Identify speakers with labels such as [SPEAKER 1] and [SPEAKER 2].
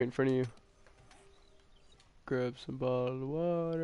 [SPEAKER 1] in front of you. Grab some bottled water.